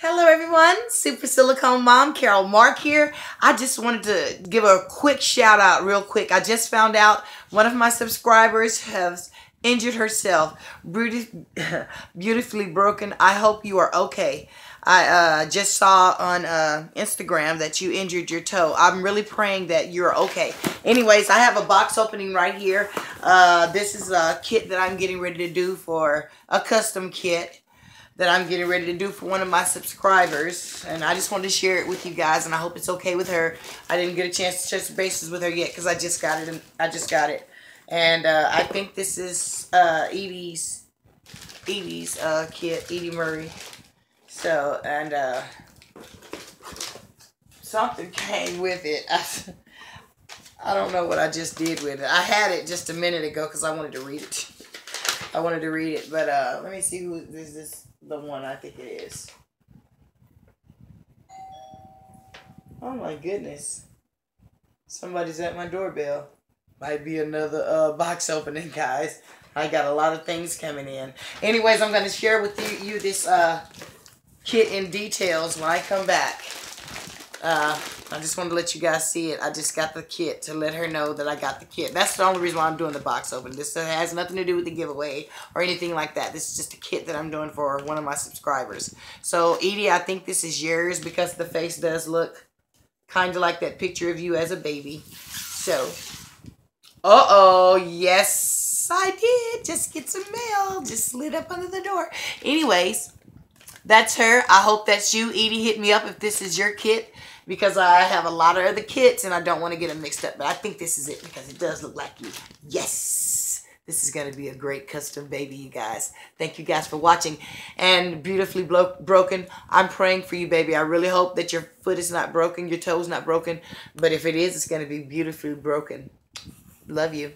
Hello everyone, Super Silicone Mom, Carol Mark here. I just wanted to give a quick shout out real quick. I just found out one of my subscribers has injured herself, beautifully broken. I hope you are okay. I uh, just saw on uh, Instagram that you injured your toe. I'm really praying that you're okay. Anyways, I have a box opening right here. Uh, this is a kit that I'm getting ready to do for a custom kit that I'm getting ready to do for one of my subscribers. And I just wanted to share it with you guys, and I hope it's okay with her. I didn't get a chance to touch bases with her yet because I just got it. And I just got it. And uh, I think this is uh, Edie's, Edie's uh, kit, Edie Murray. So, and uh, something came with it. I, I don't know what I just did with it. I had it just a minute ago because I wanted to read it. I wanted to read it, but uh, let me see who is this is. the one I think it is. Oh my goodness. Somebody's at my doorbell. Might be another uh, box opening, guys. I got a lot of things coming in. Anyways, I'm going to share with you, you this uh, kit in details when I come back. Uh, I just wanted to let you guys see it. I just got the kit to let her know that I got the kit. That's the only reason why I'm doing the box open. This has nothing to do with the giveaway or anything like that. This is just a kit that I'm doing for one of my subscribers. So, Edie, I think this is yours because the face does look kind of like that picture of you as a baby. So, uh-oh, yes, I did. Just get some mail. Just slid up under the door. Anyways, that's her. I hope that's you. Edie, hit me up if this is your kit because I have a lot of other kits and I don't want to get them mixed up. But I think this is it because it does look like you. Yes! This is going to be a great custom baby, you guys. Thank you guys for watching. And beautifully broken, I'm praying for you, baby. I really hope that your foot is not broken, your toe's not broken. But if it is, it's going to be beautifully broken. Love you.